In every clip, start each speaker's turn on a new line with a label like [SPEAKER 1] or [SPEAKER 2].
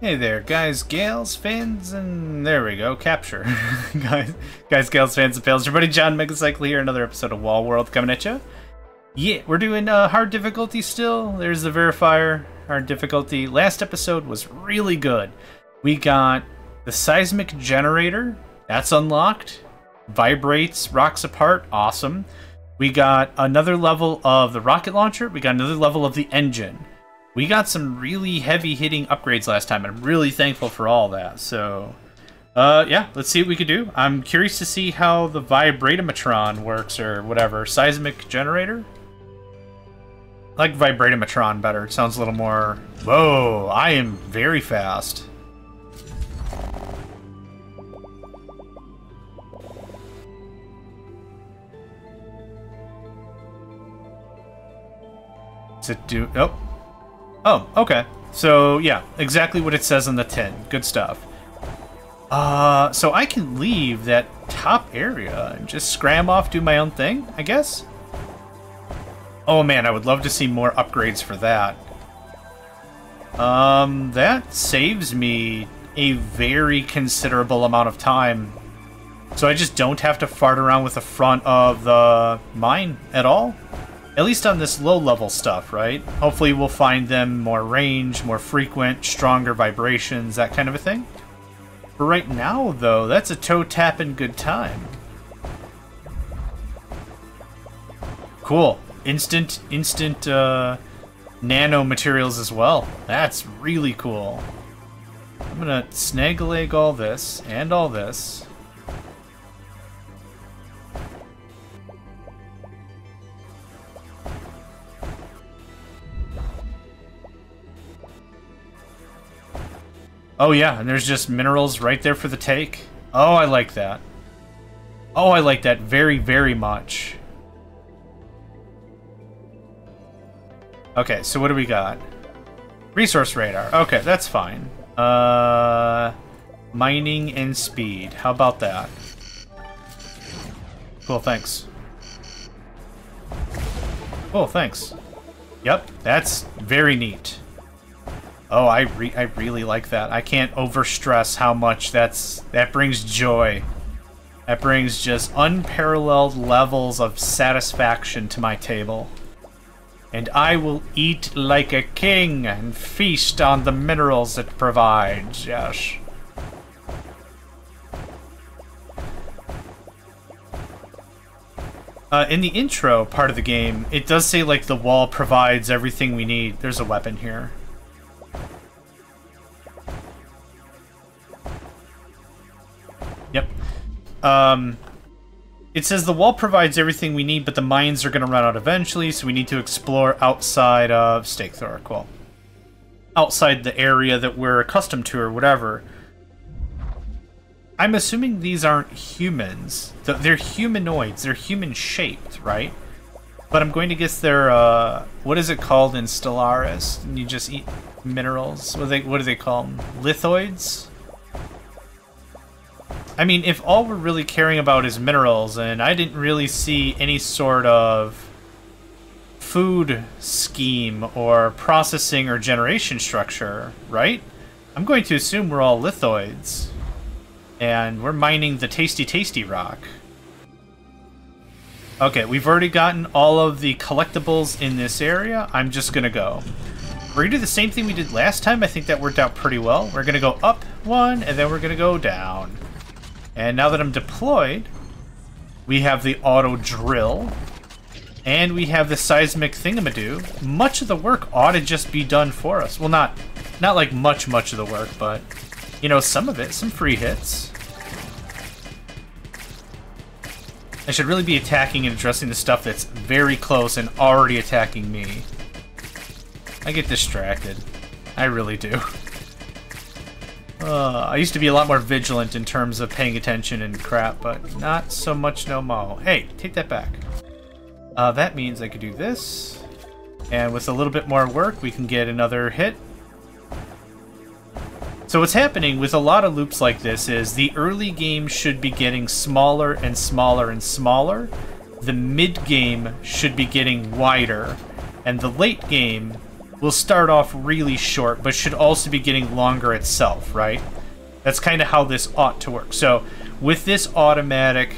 [SPEAKER 1] Hey there, guys, gals, fans, and there we go, capture. guys, guys, gals, fans, and pals, your buddy John Megacycle here, another episode of Wall World coming at you. Yeah, we're doing uh, hard difficulty still. There's the verifier, hard difficulty. Last episode was really good. We got the seismic generator, that's unlocked. Vibrates rocks apart, awesome. We got another level of the rocket launcher, we got another level of the engine we got some really heavy hitting upgrades last time, and I'm really thankful for all that. So, uh, yeah, let's see what we can do. I'm curious to see how the Vibratomatron works, or whatever. Seismic generator? I like Vibratomatron better. It sounds a little more... Whoa, I am very fast. To do... Oh, Oh, okay. So, yeah, exactly what it says on the tin. Good stuff. Uh, so I can leave that top area and just scram off, do my own thing, I guess? Oh man, I would love to see more upgrades for that. Um, that saves me a very considerable amount of time. So I just don't have to fart around with the front of the mine at all. At least on this low-level stuff, right? Hopefully we'll find them more range, more frequent, stronger vibrations, that kind of a thing. For right now, though, that's a toe tap and good time. Cool. Instant, instant, uh, nano materials as well. That's really cool. I'm gonna snag leg all this, and all this. Oh yeah, and there's just minerals right there for the take. Oh, I like that. Oh, I like that very, very much. Okay, so what do we got? Resource radar. Okay, that's fine. Uh, mining and speed. How about that? Cool, thanks. Cool, thanks. Yep, that's very neat. Oh, I re I really like that. I can't overstress how much that's that brings joy. That brings just unparalleled levels of satisfaction to my table. And I will eat like a king and feast on the minerals it provides, yes. Uh, in the intro part of the game, it does say like the wall provides everything we need. There's a weapon here. Yep. Um, it says the wall provides everything we need, but the mines are going to run out eventually, so we need to explore outside of Stake. Cool. Outside the area that we're accustomed to or whatever. I'm assuming these aren't humans. They're humanoids. They're human-shaped, right? But I'm going to guess they're, uh, what is it called in Stellaris? You just eat minerals? What do they, what do they call them? Lithoids? I mean, if all we're really caring about is minerals, and I didn't really see any sort of food scheme or processing or generation structure, right? I'm going to assume we're all lithoids. And we're mining the tasty tasty rock. Okay, we've already gotten all of the collectibles in this area. I'm just gonna go. We're gonna do the same thing we did last time. I think that worked out pretty well. We're gonna go up one, and then we're gonna go down. And now that I'm deployed, we have the auto drill, and we have the seismic thingamadoo. Much of the work ought to just be done for us. Well, not, not like much, much of the work, but, you know, some of it, some free hits. I should really be attacking and addressing the stuff that's very close and already attacking me. I get distracted. I really do. Uh, I used to be a lot more vigilant in terms of paying attention and crap, but not so much no mo. Hey, take that back. Uh, that means I could do this, and with a little bit more work, we can get another hit. So what's happening with a lot of loops like this is the early game should be getting smaller and smaller and smaller. The mid game should be getting wider, and the late game will start off really short, but should also be getting longer itself, right? That's kind of how this ought to work. So with this automatic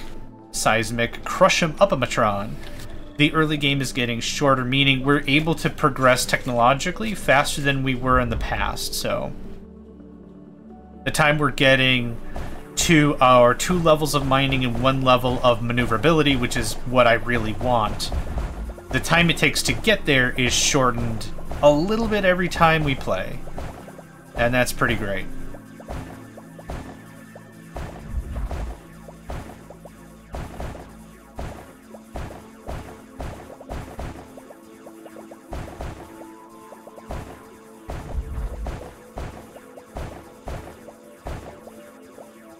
[SPEAKER 1] seismic crush 'em up-a-matron, the early game is getting shorter, meaning we're able to progress technologically faster than we were in the past. So the time we're getting to our two levels of mining and one level of maneuverability, which is what I really want, the time it takes to get there is shortened a little bit every time we play. And that's pretty great.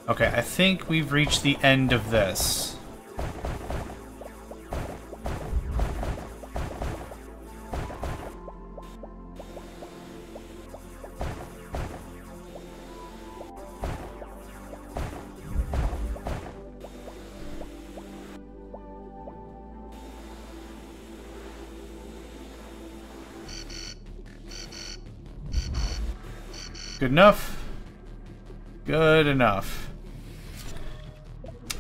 [SPEAKER 1] Okay, I think we've reached the end of this. Good enough? Good enough.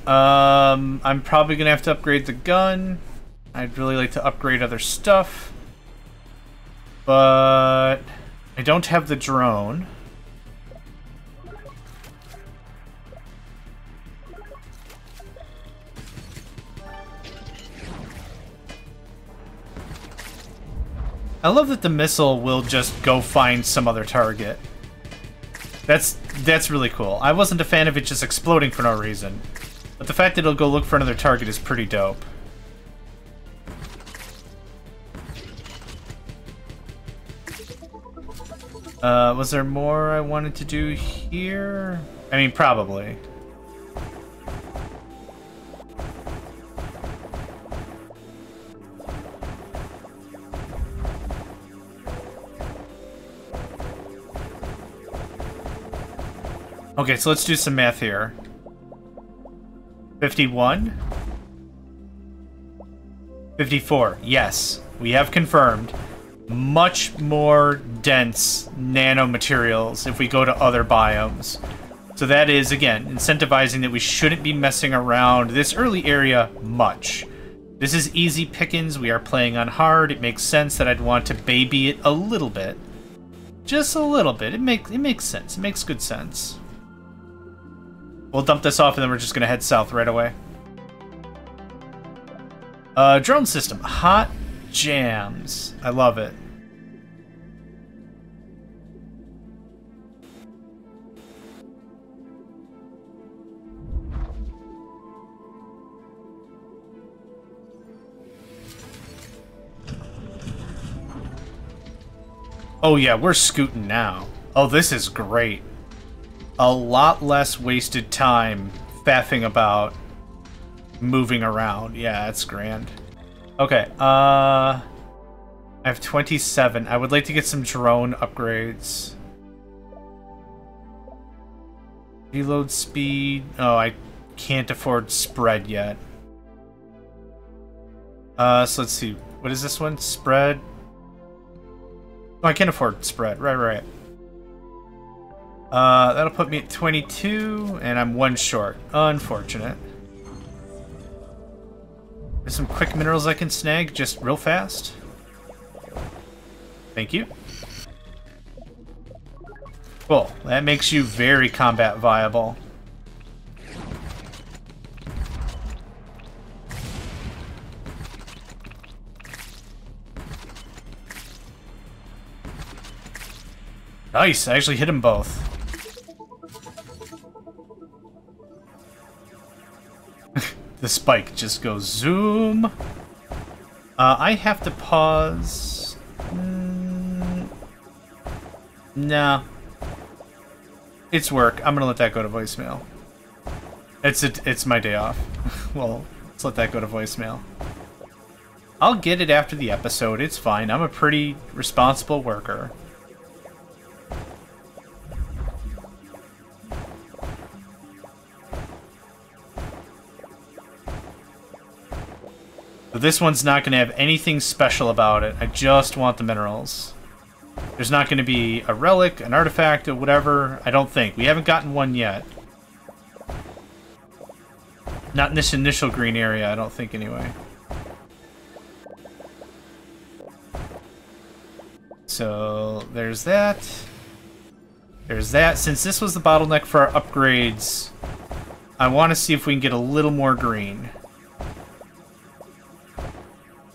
[SPEAKER 1] Um, I'm probably going to have to upgrade the gun. I'd really like to upgrade other stuff. But I don't have the drone. I love that the missile will just go find some other target. That's that's really cool. I wasn't a fan of it just exploding for no reason. But the fact that it'll go look for another target is pretty dope. Uh, was there more I wanted to do here? I mean, probably. Okay, so let's do some math here. 51. 54. Yes, we have confirmed. Much more dense nanomaterials if we go to other biomes. So that is, again, incentivizing that we shouldn't be messing around this early area much. This is easy pickings. We are playing on hard. It makes sense that I'd want to baby it a little bit. Just a little bit. It, make, it makes sense. It makes good sense. We'll dump this off and then we're just to head south right away. Uh, drone system. Hot jams. I love it. Oh yeah, we're scooting now. Oh, this is great a lot less wasted time faffing about moving around. Yeah, it's grand. Okay, uh... I have 27. I would like to get some drone upgrades. Reload speed. Oh, I can't afford spread yet. Uh, so let's see. What is this one? Spread. Oh, I can't afford spread. Right, right. Uh, that'll put me at 22, and I'm one short. Unfortunate. There's some quick minerals I can snag just real fast. Thank you. Cool. That makes you very combat viable. Nice, I actually hit them both. The spike just goes zoom. Uh, I have to pause. Mm, nah. It's work. I'm gonna let that go to voicemail. It's it. It's my day off. well, let's let that go to voicemail. I'll get it after the episode. It's fine. I'm a pretty responsible worker. But this one's not going to have anything special about it. I just want the minerals. There's not going to be a relic, an artifact, or whatever. I don't think. We haven't gotten one yet. Not in this initial green area, I don't think, anyway. So, there's that. There's that. Since this was the bottleneck for our upgrades, I want to see if we can get a little more green.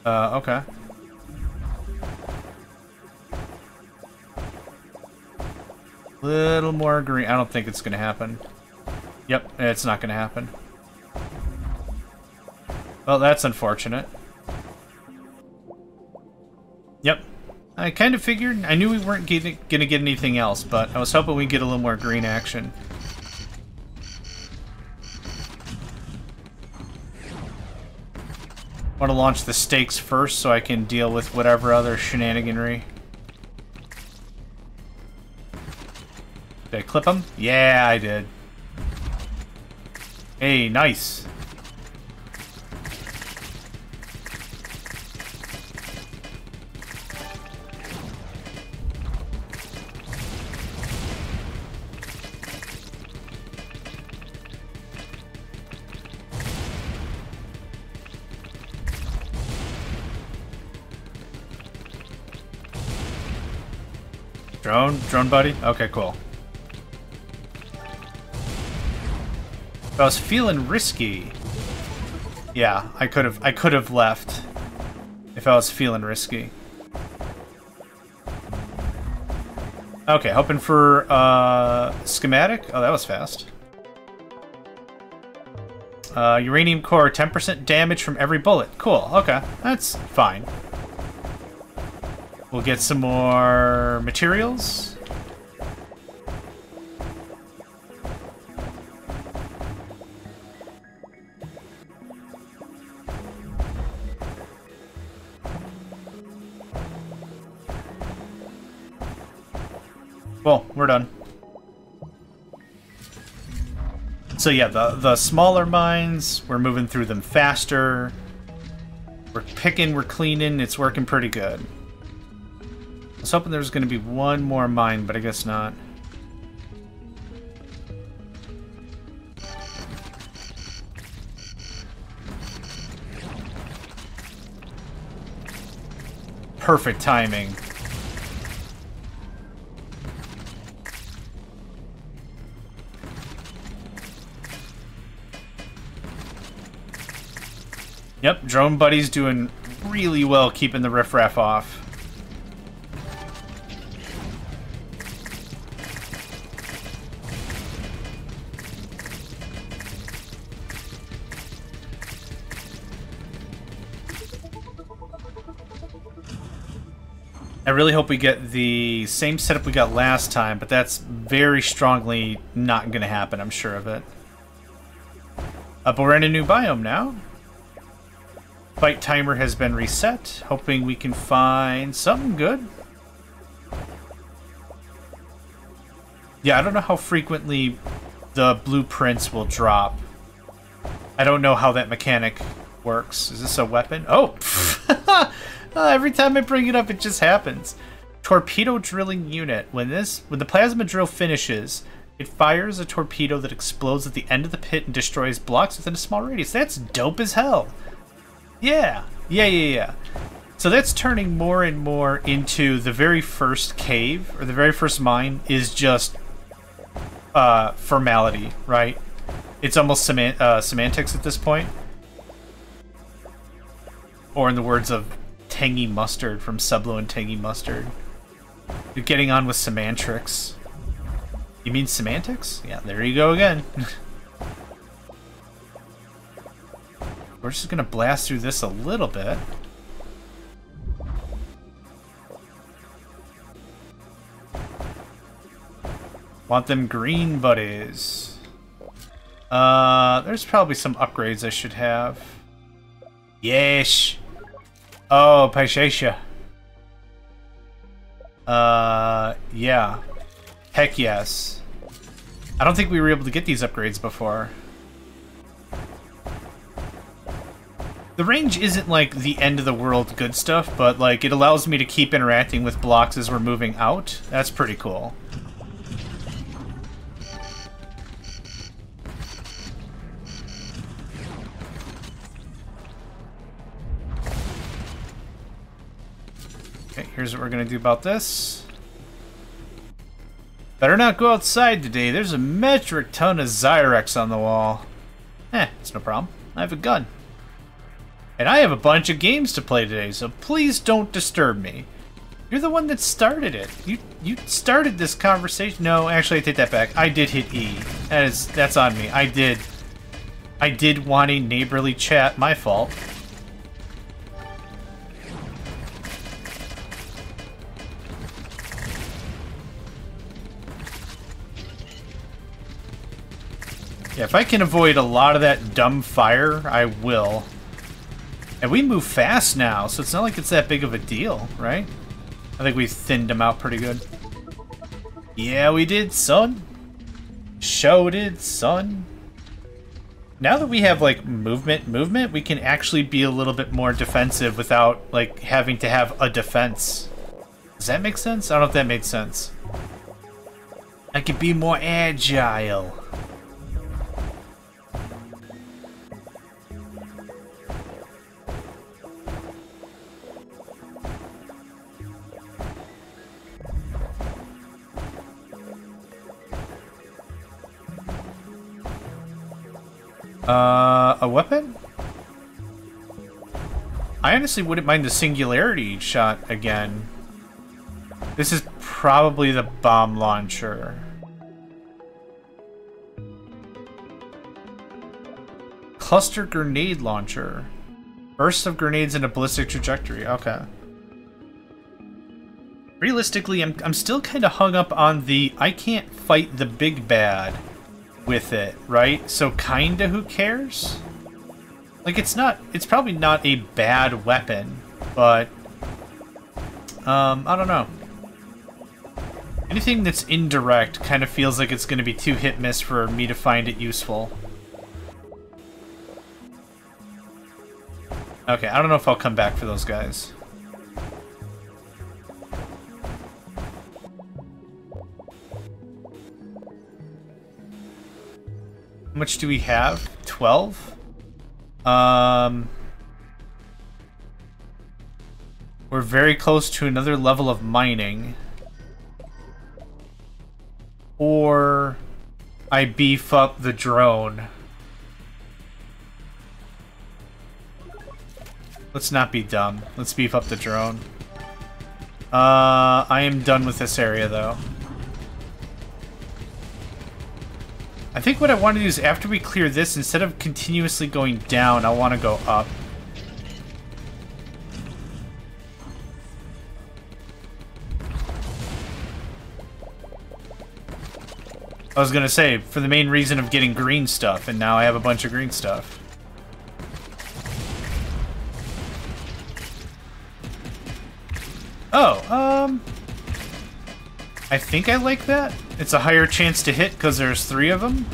[SPEAKER 1] Uh, okay. A little more green. I don't think it's to happen. Yep, it's not to happen. Well, that's unfortunate. Yep. I kind of figured. I knew we weren't to get anything else, but I was hoping we'd get a little more green action. Want to launch the stakes first so I can deal with whatever other shenaniganry. Did I clip him? Yeah, I did. Hey, nice. Drone? Drone buddy? Okay, cool. If I was feeling risky... Yeah, I could have I could have left if I was feeling risky. Okay, hoping for uh, schematic. Oh, that was fast. Uh, uranium core, 10% damage from every bullet. Cool, okay. That's fine. We'll get some more materials. Well, we're done. So yeah, the, the smaller mines, we're moving through them faster. We're picking, we're cleaning, it's working pretty good. Was hoping there was going to be one more mine, but I guess not. Perfect timing. Yep, Drone Buddy's doing really well keeping the riffraff off. I really hope we get the same setup we got last time, but that's very strongly not going to happen, I'm sure of it. Uh, but we're in a new biome now. Fight timer has been reset. Hoping we can find something good. Yeah, I don't know how frequently the blueprints will drop. I don't know how that mechanic works. Is this a weapon? Oh! oh every time I bring it up, it just happens. Torpedo drilling unit. When this, when the plasma drill finishes, it fires a torpedo that explodes at the end of the pit and destroys blocks within a small radius. That's dope as hell. Yeah, yeah, yeah, yeah. So that's turning more and more into the very first cave, or the very first mine, is just uh, formality, right? It's almost semant uh, semantics at this point. Or in the words of Tangy Mustard from Sublo and Tangy Mustard. You're getting on with semantics. You mean semantics? Yeah, there you go again. We're just to blast through this a little bit. Want them green buddies. Uh, there's probably some upgrades I should have. Yes. Oh, Paishacia. Uh, yeah. Heck yes. I don't think we were able to get these upgrades before. The range isn't like the end of the world good stuff, but like it allows me to keep interacting with blocks as we're moving out. That's pretty cool. Here's what we're gonna do about this. Better not go outside today. There's a metric ton of Zyrex on the wall. Eh, it's no problem. I have a gun. And I have a bunch of games to play today, so please don't disturb me. You're the one that started it. You you started this conversation. No, actually I take that back. I did hit E. That is that's on me. I did I did want a neighborly chat, my fault. Yeah, if I can avoid a lot of that dumb fire, I will. And we move fast now, so it's not like it's that big of a deal, right? I think we thinned them out pretty good. Yeah, we did, son. Showed it, son. Now that we have, like, movement, movement, we can actually be a little bit more defensive without, like, having to have a defense. Does that make sense? I don't know if that made sense. I can be more agile. Weapon? I honestly wouldn't mind the singularity shot again. This is probably the bomb launcher. Cluster grenade launcher. Burst of grenades in a ballistic trajectory. Okay. Realistically, I'm, I'm still kind of hung up on the I can't fight the big bad with it, right? So kinda who cares? Like, it's not, it's probably not a bad weapon, but, um, I don't know. Anything that's indirect kind of feels like it's going to be too hit-miss for me to find it useful. Okay, I don't know if I'll come back for those guys. How much do we have? 12? Um... We're very close to another level of mining. Or I beef up the drone. Let's not be dumb. Let's beef up the drone. Uh, I am done with this area, though. I think what I want to do is after we clear this, instead of continuously going down, I want to go up. I was gonna say, for the main reason of getting green stuff, and now I have a bunch of green stuff. I think I like that. It's a higher chance to hit because there's three of them.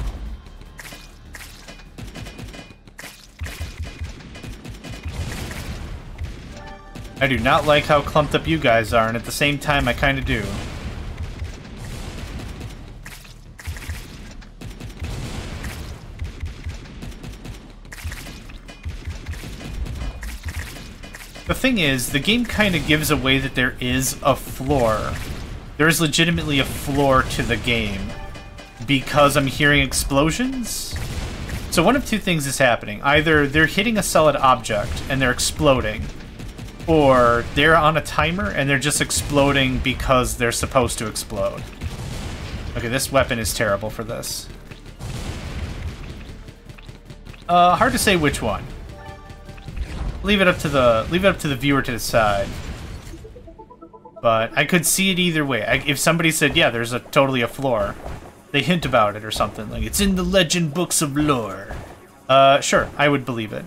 [SPEAKER 1] I do not like how clumped up you guys are, and at the same time, I kind of do. The thing is, the game kind of gives away that there is a floor there is legitimately a floor to the game because I'm hearing explosions. So one of two things is happening. Either they're hitting a solid object and they're exploding, or they're on a timer and they're just exploding because they're supposed to explode. Okay, this weapon is terrible for this. Uh, hard to say which one. Leave it up to the leave it up to the viewer to decide. But I could see it either way. I, if somebody said, yeah, there's a totally a floor, they hint about it or something. Like, it's in the legend books of lore. Uh, sure, I would believe it.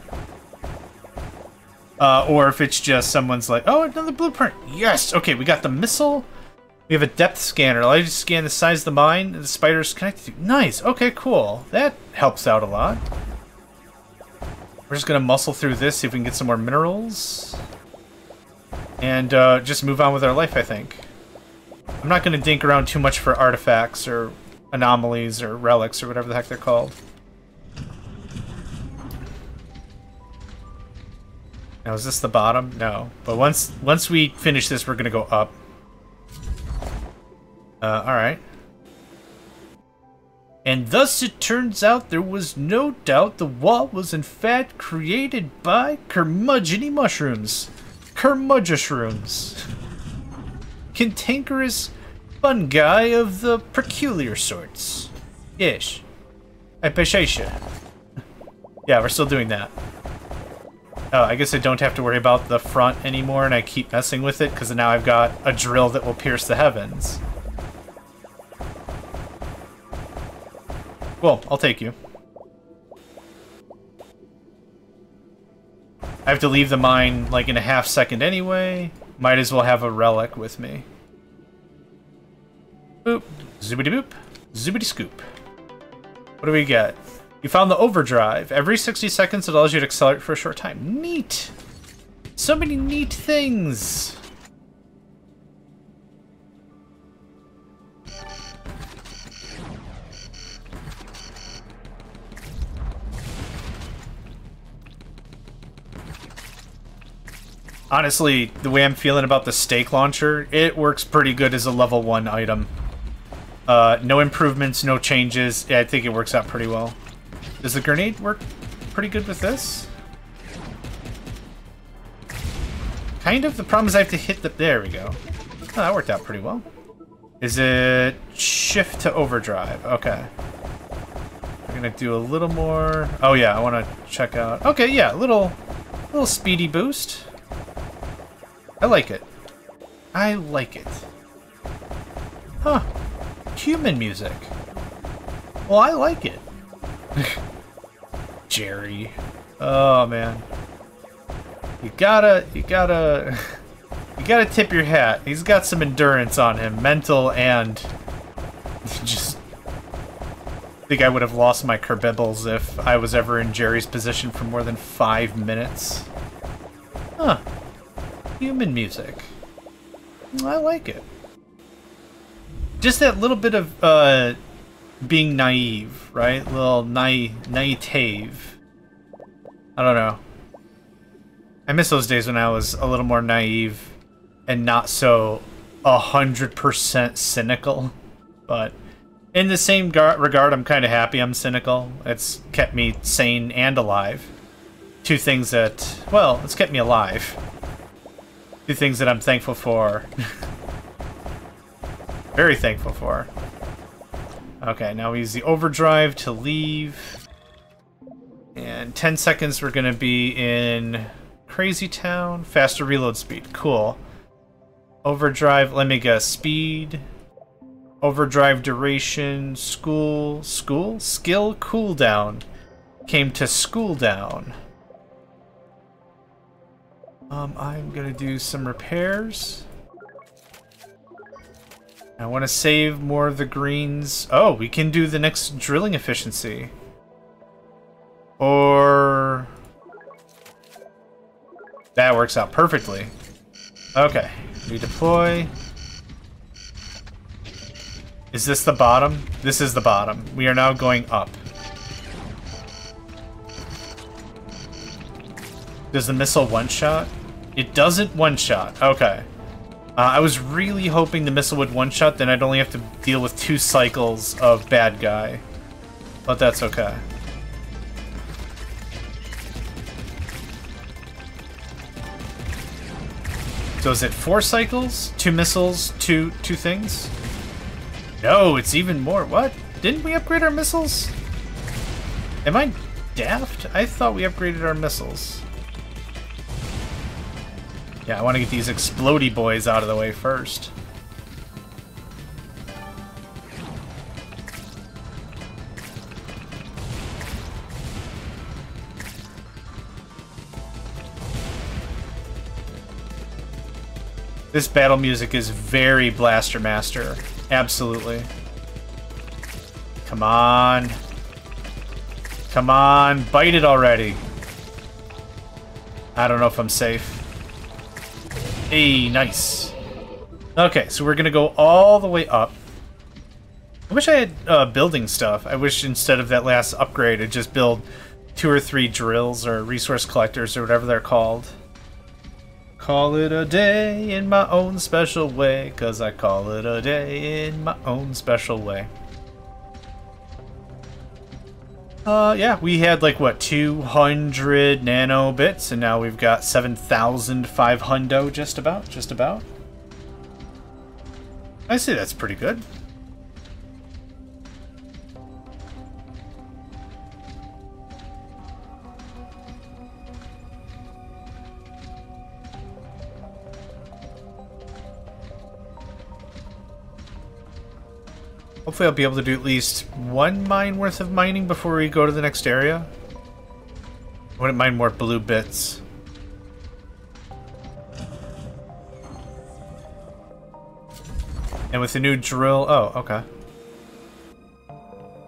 [SPEAKER 1] Uh, or if it's just someone's like, oh, another blueprint. Yes! Okay, we got the missile. We have a depth scanner. You to scan the size of the mine the spider's connected to. Nice. Okay, cool. That helps out a lot. We're just gonna muscle through this, see if we can get some more minerals. And uh, just move on with our life, I think. I'm not gonna dink around too much for artifacts or anomalies or relics or whatever the heck they're called. Now, is this the bottom? No. But once once we finish this, we're gonna go up. Uh, alright. And thus it turns out there was no doubt the wall was in fact created by curmudgeony mushrooms. Curmudgeous Cantankerous fungi of the peculiar sorts. Ish. Epichacia. yeah, we're still doing that. Oh, I guess I don't have to worry about the front anymore, and I keep messing with it, because now I've got a drill that will pierce the heavens. Well, I'll take you. I have to leave the mine, like, in a half second anyway. Might as well have a relic with me. Boop. Zoobity boop. Zoobity scoop. What do we get? You found the overdrive. Every 60 seconds it allows you to accelerate for a short time. Neat! So many neat things! Honestly, the way I'm feeling about the stake launcher, it works pretty good as a level 1 item. Uh, no improvements, no changes. Yeah, I think it works out pretty well. Does the grenade work pretty good with this? Kind of. The problem is I have to hit the... There we go. Oh, that worked out pretty well. Is it shift to overdrive? Okay. I'm gonna do a little more... Oh yeah, I want to check out... Okay, yeah, a little, little speedy boost. I like it. I like it. Huh. Human music. Well, I like it. Jerry. Oh, man. You gotta, you gotta, you gotta tip your hat. He's got some endurance on him, mental and just I think I would have lost my Kerbibbles if I was ever in Jerry's position for more than five minutes. Huh human music. I like it. Just that little bit of uh, being naive, right? A little naive. I don't know. I miss those days when I was a little more naive and not so a hundred percent cynical. But in the same regard, I'm kind of happy I'm cynical. It's kept me sane and alive. Two things that, well, it's kept me alive. Two things that I'm thankful for. Very thankful for. Okay, now we use the overdrive to leave. And 10 seconds we're going to be in Crazy Town. Faster reload speed. Cool. Overdrive, let me guess. Speed. Overdrive duration. School. School? Skill cooldown. Came to school down. Um, I'm gonna do some repairs. I want to save more of the greens. Oh, we can do the next drilling efficiency. Or... That works out perfectly. Okay, redeploy. Is this the bottom? This is the bottom. We are now going up. Does the missile one-shot? It doesn't one-shot. Okay. Uh, I was really hoping the missile would one-shot, then I'd only have to deal with two cycles of bad guy. But that's okay. So is it four cycles? Two missiles? Two two things? No, it's even more. What? Didn't we upgrade our missiles? Am I daft? I thought we upgraded our missiles. Yeah, I want to get these explody boys out of the way first. This battle music is very Blaster Master. Absolutely. Come on. Come on, bite it already. I don't know if I'm safe. Hey, nice. Okay, so we're gonna go all the way up. I wish I had uh, building stuff. I wish instead of that last upgrade, I'd just build two or three drills or resource collectors or whatever they're called. Call it a day in my own special way, cause I call it a day in my own special way. Uh, yeah, we had like, what, 200 nanobits, and now we've got 7,500 just about, just about. I say that's pretty good. Hopefully I'll be able to do at least one mine worth of mining before we go to the next area. I wouldn't mind more blue bits. And with the new drill... Oh, okay.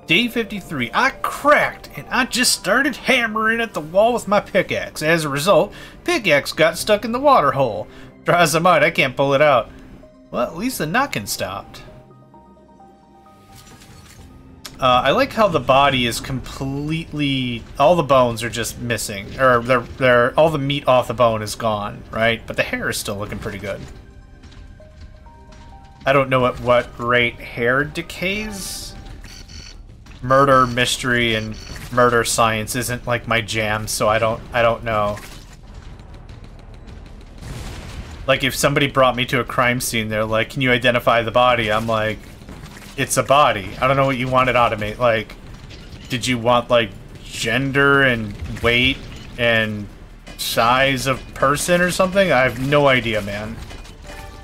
[SPEAKER 1] Day 53. I cracked, and I just started hammering at the wall with my pickaxe. As a result, pickaxe got stuck in the water hole. Try as I might, I can't pull it out. Well, at least the knocking stopped. Uh, I like how the body is completely all the bones are just missing, or they're they're all the meat off the bone is gone, right? But the hair is still looking pretty good. I don't know at what rate hair decays. Murder mystery and murder science isn't like my jam, so I don't I don't know. Like if somebody brought me to a crime scene, they're like, "Can you identify the body?" I'm like, it's a body. I don't know what you wanted out of me. Like, did you want, like, gender and weight and size of person or something? I have no idea, man.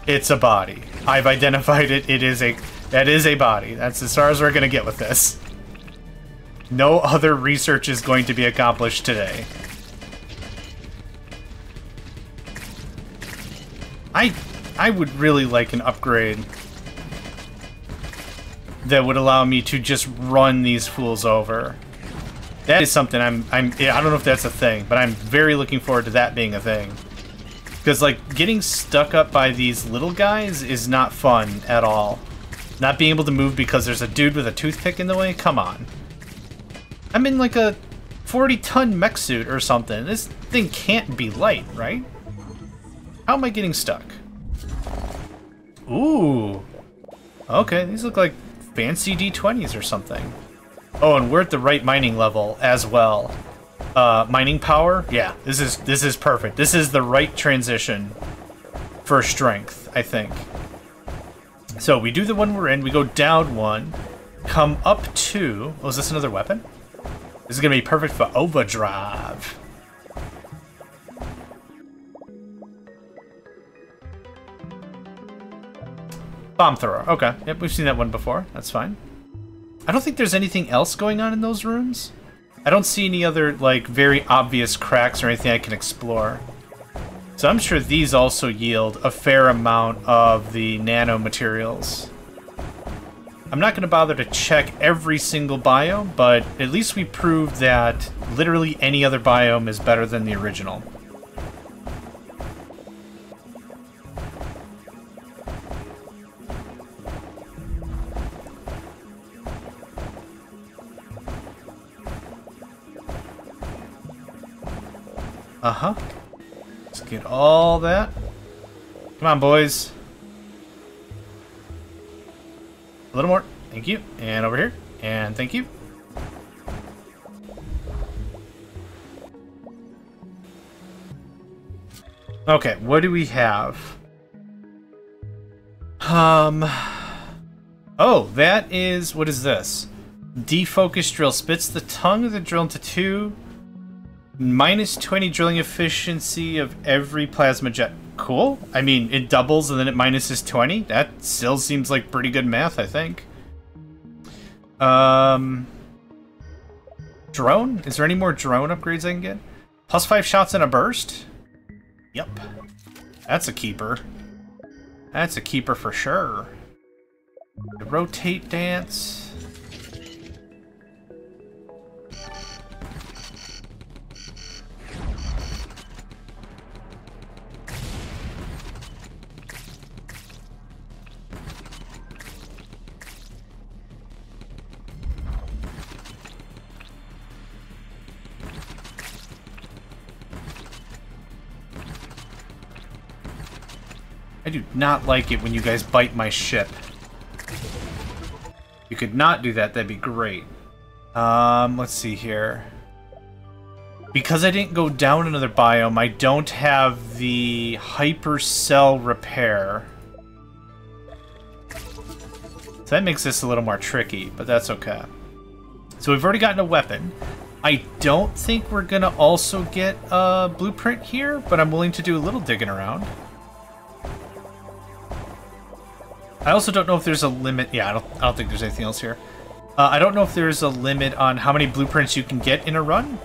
[SPEAKER 1] It's a body. I've identified it. It is a... That is a body. That's as far as we're going to get with this. No other research is going to be accomplished today. I I would really like an upgrade that would allow me to just run these fools over. That is something I'm, I'm, I don't know if that's a thing, but I'm very looking forward to that being a thing. Because, like, getting stuck up by these little guys is not fun at all. Not being able to move because there's a dude with a toothpick in the way? Come on. I'm in, like, a 40-ton mech suit or something. This thing can't be light, right? How am I getting stuck? Ooh. Okay, these look like fancy D20s or something. Oh, and we're at the right mining level as well. Uh, mining power? Yeah, this is this is perfect. This is the right transition for strength, I think. So we do the one we're in, we go down one, come up two. Oh, is this another weapon? This is gonna be perfect for overdrive. Bomb thrower. Okay. Yep, we've seen that one before. That's fine. I don't think there's anything else going on in those rooms. I don't see any other, like, very obvious cracks or anything I can explore. So I'm sure these also yield a fair amount of the nanomaterials. I'm not going to bother to check every single biome, but at least we proved that literally any other biome is better than the original. Uh-huh. Let's get all that. Come on, boys. A little more. Thank you. And over here. And thank you. Okay, what do we have? Um... Oh, that is... What is this? Defocus drill Spits the tongue of the drill into two minus 20 drilling efficiency of every plasma jet. Cool. I mean, it doubles and then it minuses 20. That still seems like pretty good math, I think. Um, drone? Is there any more drone upgrades I can get? Plus five shots in a burst? Yep. That's a keeper. That's a keeper for sure. The rotate dance. Not like it when you guys bite my ship. If you could not do that, that'd be great. Um, let's see here. Because I didn't go down another biome, I don't have the hypercell repair. So that makes this a little more tricky, but that's okay. So we've already gotten a weapon. I don't think we're gonna also get a blueprint here, but I'm willing to do a little digging around. I also don't know if there's a limit. Yeah, I don't, I don't think there's anything else here. Uh, I don't know if there's a limit on how many blueprints you can get in a run.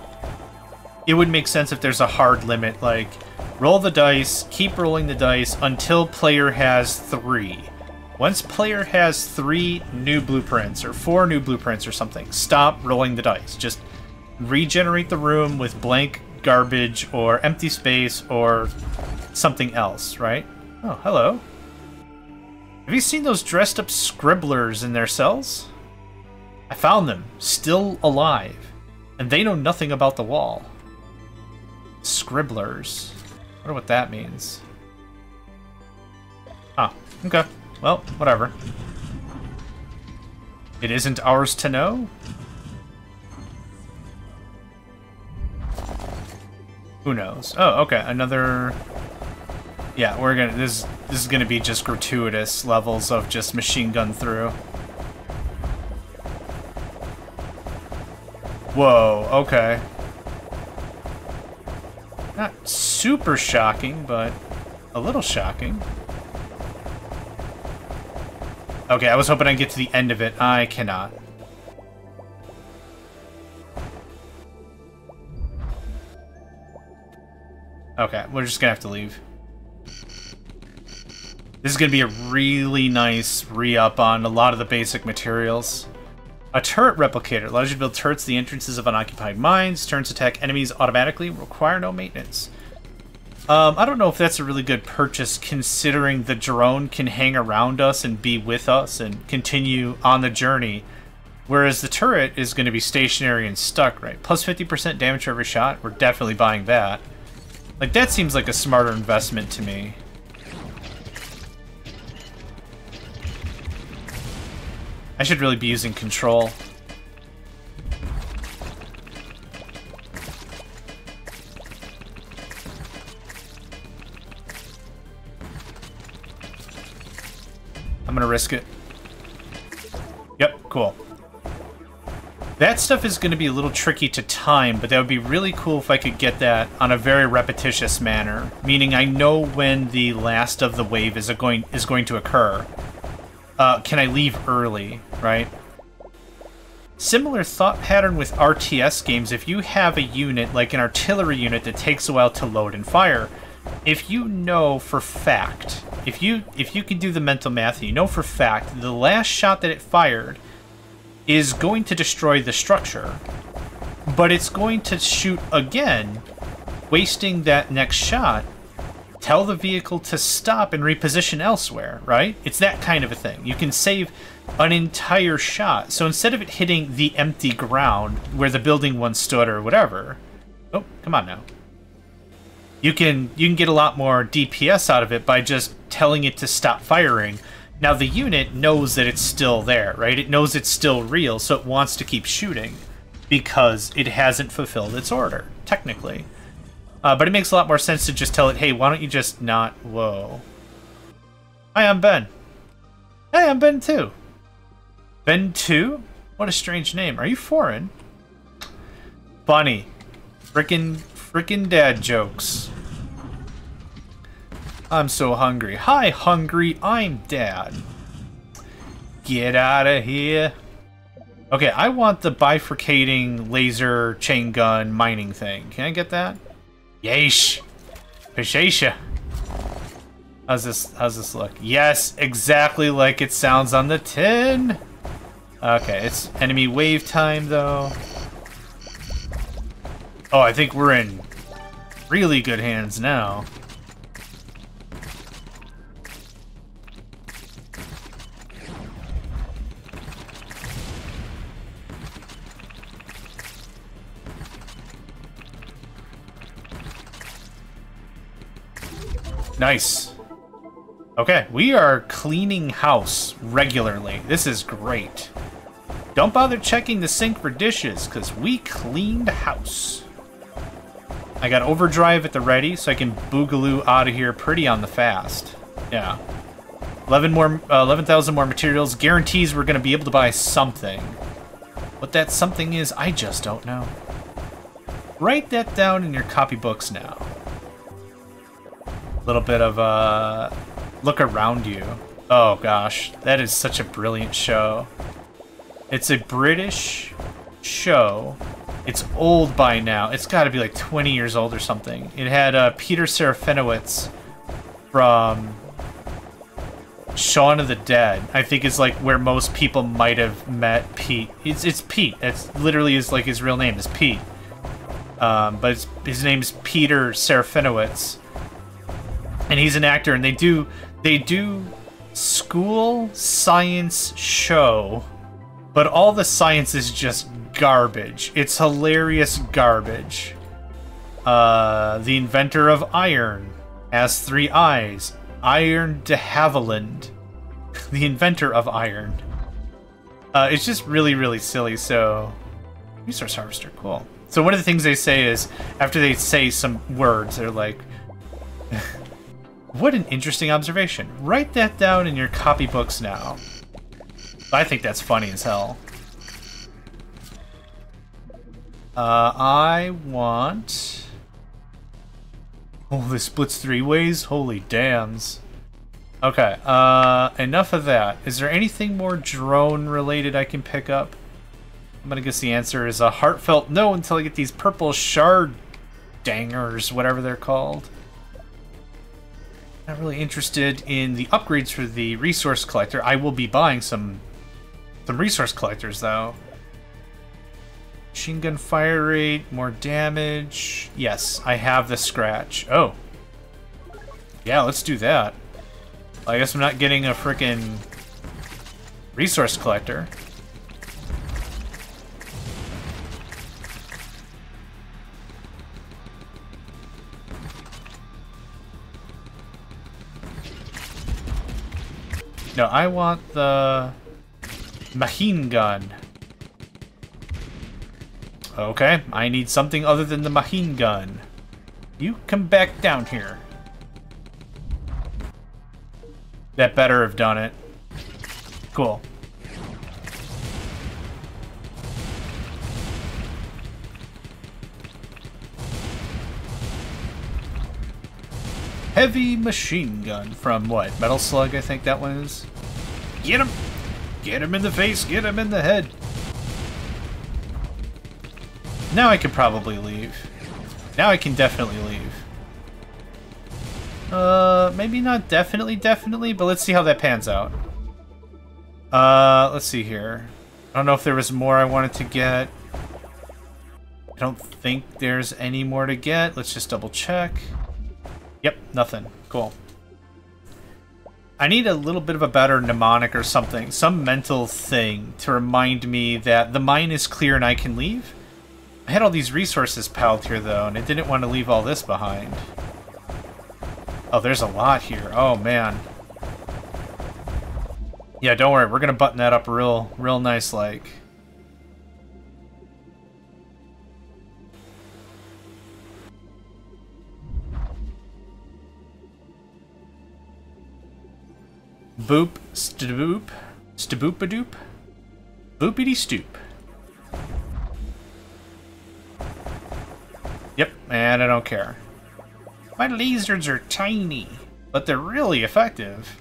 [SPEAKER 1] It would make sense if there's a hard limit, like roll the dice, keep rolling the dice until player has three. Once player has three new blueprints, or four new blueprints or something, stop rolling the dice. Just regenerate the room with blank garbage or empty space or something else, right? Oh, hello. Have you seen those dressed up scribblers in their cells? I found them, still alive, and they know nothing about the wall. Scribblers. I wonder what that means. Ah, okay. Well, whatever. It isn't ours to know? Who knows? Oh, okay, another yeah, we're gonna this this is gonna be just gratuitous levels of just machine gun through. Whoa, okay. Not super shocking, but a little shocking. Okay, I was hoping I'd get to the end of it. I cannot. Okay, we're just gonna have to leave. This is going to be a really nice re-up on a lot of the basic materials. A turret replicator allows you to build turrets the entrances of unoccupied mines. Turrets attack enemies automatically, require no maintenance. Um, I don't know if that's a really good purchase considering the drone can hang around us and be with us and continue on the journey. Whereas the turret is going to be stationary and stuck, right? Plus 50% damage for every shot. We're definitely buying that. Like, that seems like a smarter investment to me. I should really be using control. I'm gonna risk it. Yep, cool. That stuff is going to be a little tricky to time, but that would be really cool if I could get that on a very repetitious manner. Meaning I know when the last of the wave is going is going to occur uh, can I leave early, right? Similar thought pattern with RTS games. If you have a unit, like an artillery unit, that takes a while to load and fire, if you know for fact, if you if you can do the mental math, you know for fact the last shot that it fired is going to destroy the structure, but it's going to shoot again, wasting that next shot tell the vehicle to stop and reposition elsewhere, right? It's that kind of a thing. You can save an entire shot. So instead of it hitting the empty ground where the building once stood or whatever, oh, come on now. You can you can get a lot more DPS out of it by just telling it to stop firing. Now the unit knows that it's still there, right? It knows it's still real, so it wants to keep shooting because it hasn't fulfilled its order, technically. Uh, but it makes a lot more sense to just tell it, hey, why don't you just not... Whoa. Hi, I'm Ben. Hey, I'm Ben too. Ben 2? What a strange name. Are you foreign? Bunny. Frickin' frickin' dad jokes. I'm so hungry. Hi, hungry. I'm dad. Get out of here. Okay, I want the bifurcating laser chain gun mining thing. Can I get that? Yeesh. Pashasha. How's this how's this look? Yes, exactly like it sounds on the tin. Okay, it's enemy wave time though. Oh, I think we're in really good hands now. Nice. Okay, we are cleaning house regularly. This is great. Don't bother checking the sink for dishes, because we cleaned house. I got overdrive at the ready, so I can boogaloo out of here pretty on the fast. Yeah. 11 more, uh, 11,000 more materials guarantees we're going to be able to buy something. What that something is, I just don't know. Write that down in your copybooks now. Little bit of, a look around you. Oh gosh, that is such a brilliant show. It's a British show. It's old by now. It's got to be like 20 years old or something. It had uh, Peter Serafinowicz from Shaun of the Dead. I think is like where most people might have met Pete. It's it's Pete. That's literally is like his real name is Pete. Um, but his name is Peter Serafinowicz, and he's an actor. And they do they do school science show, but all the science is just garbage. It's hilarious garbage. Uh, the inventor of iron has three eyes. Iron de Haviland, the inventor of iron. Uh, it's just really, really silly. So, resource harvester, cool. So one of the things they say is, after they say some words, they're like, what an interesting observation. Write that down in your copybooks now. I think that's funny as hell. Uh, I want... Oh, this splits three ways? Holy dams. Okay, uh, enough of that. Is there anything more drone-related I can pick up? I'm gonna guess the answer is a heartfelt no until I get these purple shard dangers, whatever they're called. Not really interested in the upgrades for the resource collector. I will be buying some some resource collectors though. Machine gun fire rate, more damage. Yes, I have the scratch. Oh. Yeah, let's do that. I guess I'm not getting a freaking resource collector. No, I want the machine gun. Okay, I need something other than the machine gun. You come back down here. That better have done it. Cool. Heavy machine gun from what? Metal Slug, I think that one is. Get him! Get him in the face, get him in the head. Now I could probably leave. Now I can definitely leave. Uh, maybe not definitely, definitely, but let's see how that pans out. Uh, let's see here. I don't know if there was more I wanted to get. I don't think there's any more to get. Let's just double check. Yep, nothing. Cool. I need a little bit of a better mnemonic or something, some mental thing to remind me that the mine is clear and I can leave. I had all these resources piled here though, and I didn't want to leave all this behind. Oh, there's a lot here. Oh, man. Yeah, don't worry. We're going to button that up real, real nice like. Boop, staboop, staboopadoop, boopity stoop. Yep, and I don't care. My lasers are tiny, but they're really effective.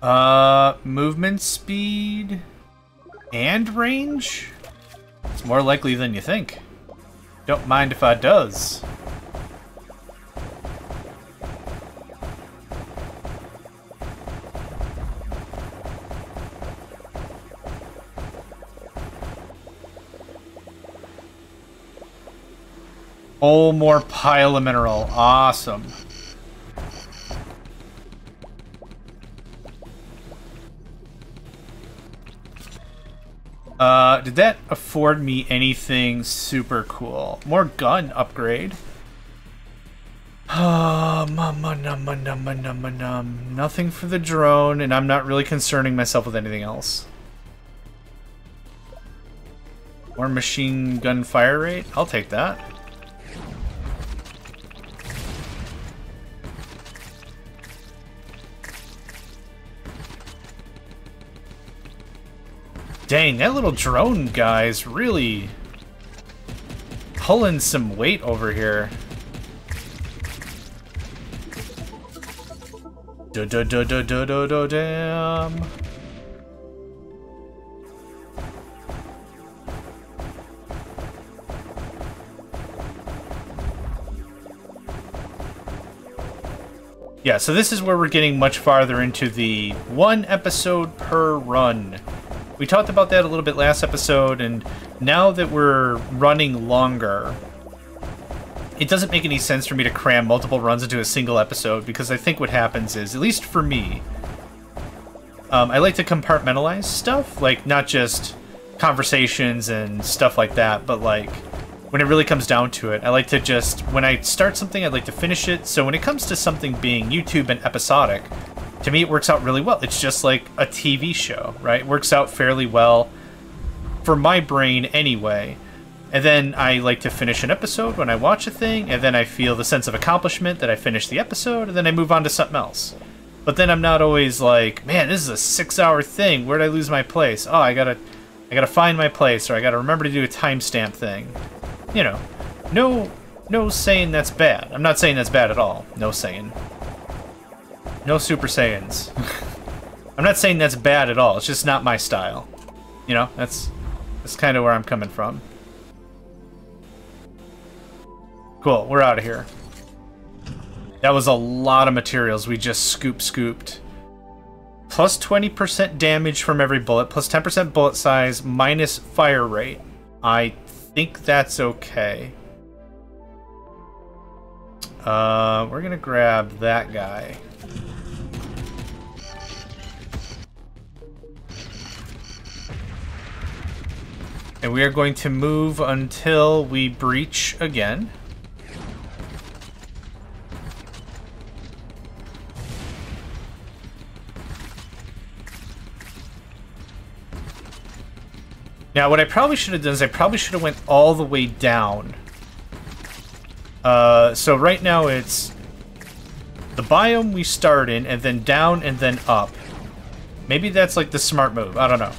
[SPEAKER 1] Uh, movement speed and range? It's more likely than you think. Don't mind if I does. Oh, more pile of mineral. Awesome. Did that afford me anything super cool? More gun upgrade. Um, nothing for the drone, and I'm not really concerning myself with anything else. More machine gun fire rate? I'll take that. Dang, that little drone guy's really pulling some weight over here. Do do do do do do do damn. Yeah, so this is where we're getting much farther into the one episode per run. We talked about that a little bit last episode, and now that we're running longer, it doesn't make any sense for me to cram multiple runs into a single episode because I think what happens is, at least for me, um, I like to compartmentalize stuff, like not just conversations and stuff like that, but like when it really comes down to it, I like to just, when I start something, I'd like to finish it. So when it comes to something being YouTube and episodic, to me it works out really well. It's just like a TV show, right? It works out fairly well for my brain anyway. And then I like to finish an episode when I watch a thing, and then I feel the sense of accomplishment that I finished the episode, and then I move on to something else. But then I'm not always like, man, this is a six-hour thing. Where'd I lose my place? Oh, I gotta, I gotta find my place, or I gotta remember to do a timestamp thing. You know, no, no saying that's bad. I'm not saying that's bad at all. No saying. No Super Saiyans. I'm not saying that's bad at all. It's just not my style. You know, that's that's kind of where I'm coming from. Cool, we're out of here. That was a lot of materials we just scoop scooped. Plus 20% damage from every bullet, plus 10% bullet size, minus fire rate. I think that's okay. Uh, we're gonna grab that guy. And we are going to move until we breach again. Now, what I probably should have done is I probably should have went all the way down. Uh, so right now it's the biome we start in, and then down, and then up. Maybe that's like the smart move. I don't know.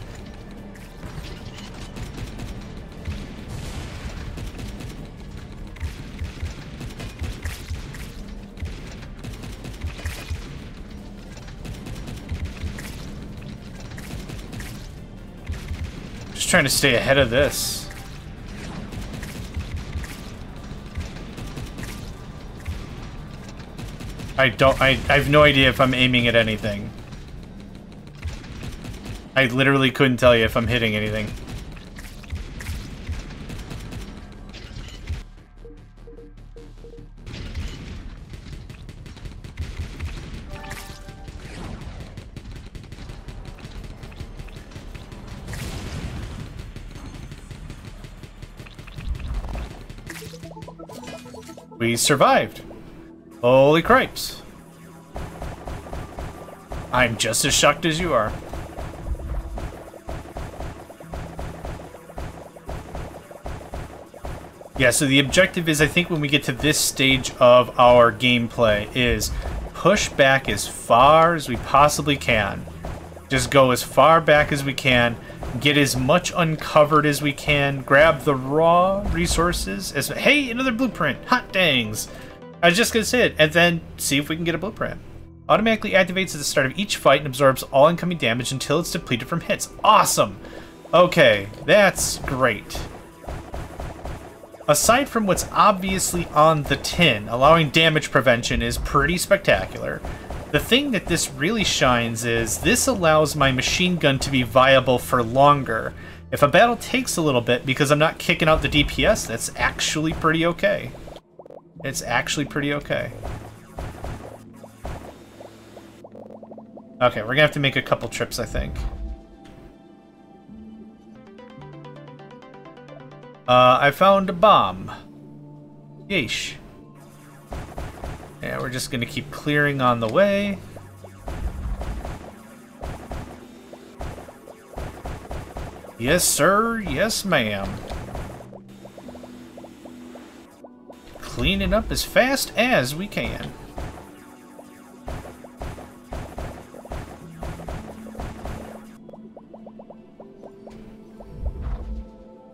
[SPEAKER 1] Trying to stay ahead of this. I don't- I, I have no idea if I'm aiming at anything. I literally couldn't tell you if I'm hitting anything. We survived. Holy cripes. I'm just as shocked as you are. Yeah, so the objective is, I think when we get to this stage of our gameplay, is push back as far as we possibly can. Just go as far back as we can, get as much uncovered as we can, grab the raw resources as hey, another blueprint. Hot dangs. I was just gonna say it, and then see if we can get a blueprint. Automatically activates at the start of each fight and absorbs all incoming damage until it's depleted from hits. Awesome! Okay, that's great. Aside from what's obviously on the tin, allowing damage prevention is pretty spectacular. The thing that this really shines is this allows my machine gun to be viable for longer. If a battle takes a little bit because I'm not kicking out the DPS, that's actually pretty okay. It's actually pretty okay. Okay, we're gonna have to make a couple trips, I think. Uh, I found a bomb. Yeesh. Yeah, we're just gonna keep clearing on the way. Yes, sir. Yes, ma'am. Cleaning up as fast as we can.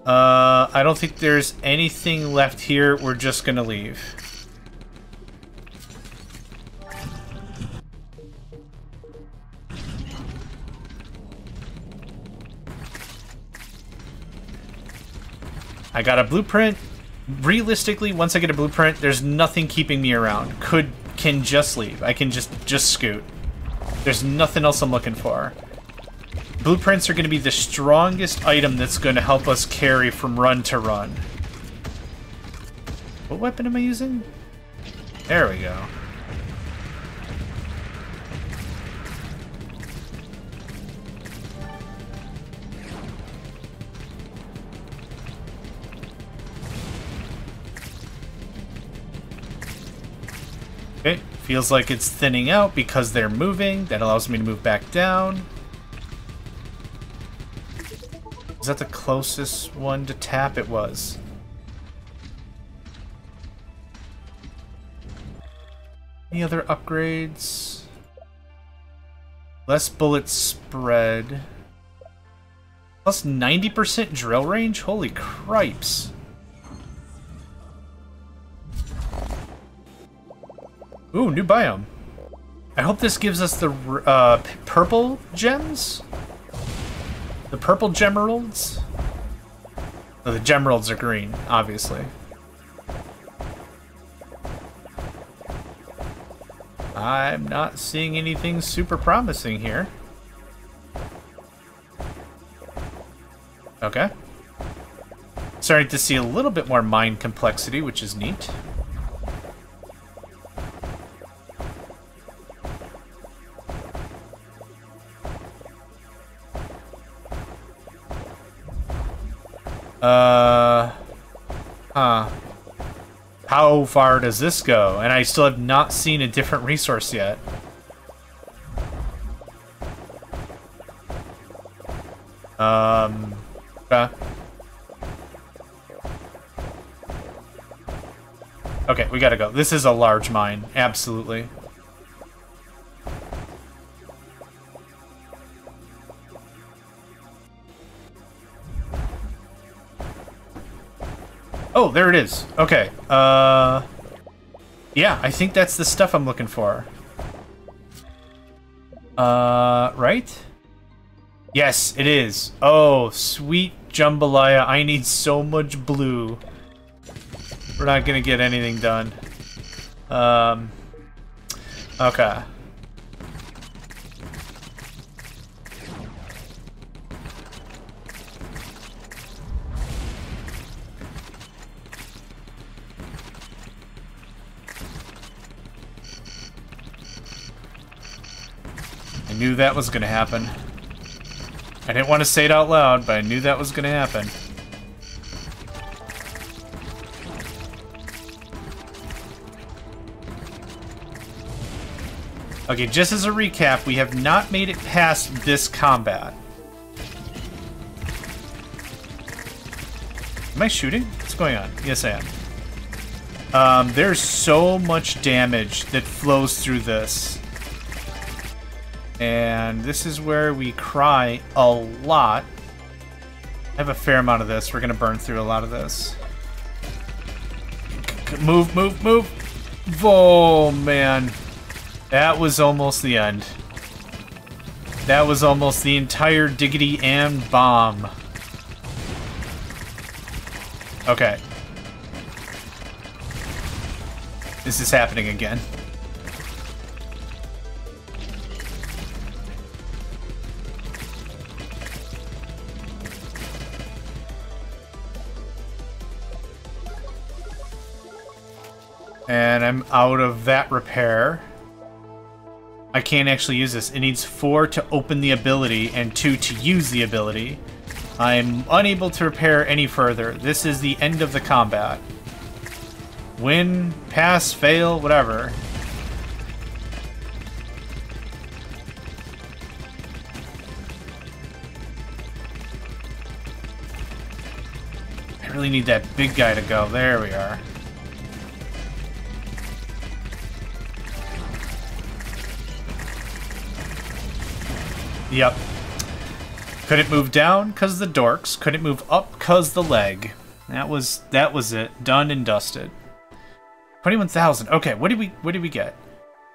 [SPEAKER 1] Uh, I don't think there's anything left here. We're just gonna leave. Got a blueprint. Realistically, once I get a blueprint, there's nothing keeping me around. Could can just leave. I can just just scoot. There's nothing else I'm looking for. Blueprints are going to be the strongest item that's going to help us carry from run to run. What weapon am I using? There we go. Feels like it's thinning out because they're moving. That allows me to move back down. Is that the closest one to tap? It was. Any other upgrades? Less bullet spread. Plus 90% drill range? Holy cripes. Ooh, new biome. I hope this gives us the uh, purple gems? The purple gemeralds? Oh, the gemeralds are green, obviously. I'm not seeing anything super promising here. Okay. Starting to see a little bit more mine complexity, which is neat. Uh, huh. How far does this go? And I still have not seen a different resource yet. Um, uh. Okay, we gotta go. This is a large mine, absolutely. There it is. Okay. Uh, yeah, I think that's the stuff I'm looking for. Uh, right? Yes, it is. Oh, sweet jambalaya. I need so much blue. We're not gonna get anything done. Um, okay. Knew that was gonna happen. I didn't want to say it out loud, but I knew that was gonna happen. Okay, just as a recap, we have not made it past this combat. Am I shooting? What's going on? Yes, I am. Um, there's so much damage that flows through this. And this is where we cry a lot. I have a fair amount of this. We're going to burn through a lot of this. Move, move, move. Oh, man. That was almost the end. That was almost the entire diggity and bomb. Okay. This is happening again. I'm out of that repair. I can't actually use this. It needs four to open the ability and two to use the ability. I'm unable to repair any further. This is the end of the combat. Win, pass, fail, whatever. I really need that big guy to go. There we are. Yep. Couldn't move down because the dorks. Couldn't move up because the leg. That was that was it. Done and dusted. 21,000. Okay, what did we what did we get?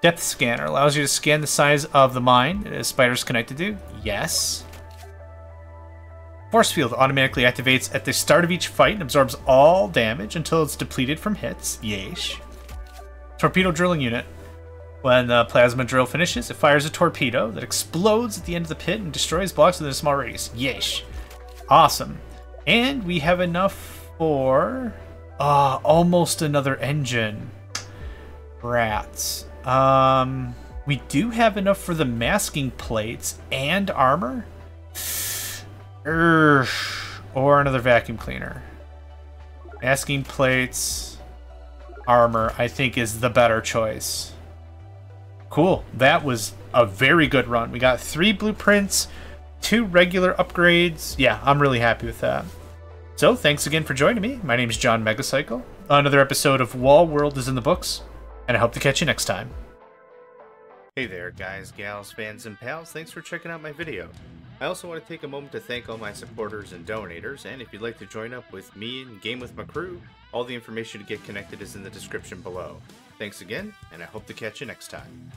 [SPEAKER 1] Depth scanner allows you to scan the size of the mine that a spider's connected to. Yes. Force field automatically activates at the start of each fight and absorbs all damage until it's depleted from hits. Yeesh. Torpedo drilling unit. When the plasma drill finishes, it fires a torpedo that explodes at the end of the pit and destroys blocks within a small radius. Yesh. Awesome. And we have enough for... Uh, almost another engine. Rats. Um, we do have enough for the masking plates and armor. Urgh. Or another vacuum cleaner. Masking plates, armor, I think is the better choice. Cool. That was a very good run. We got three blueprints, two regular upgrades. Yeah, I'm really happy with that. So, thanks again for joining me. My name is John Megacycle. Another episode of Wall World is in the books, and I hope to catch you next time. Hey there, guys, gals, fans, and pals. Thanks for checking out my video. I also want to take a moment to thank all my supporters and donators, and if you'd like to join up with me and game with my crew, all the information to get connected is in the description below. Thanks again, and I hope to catch you next time.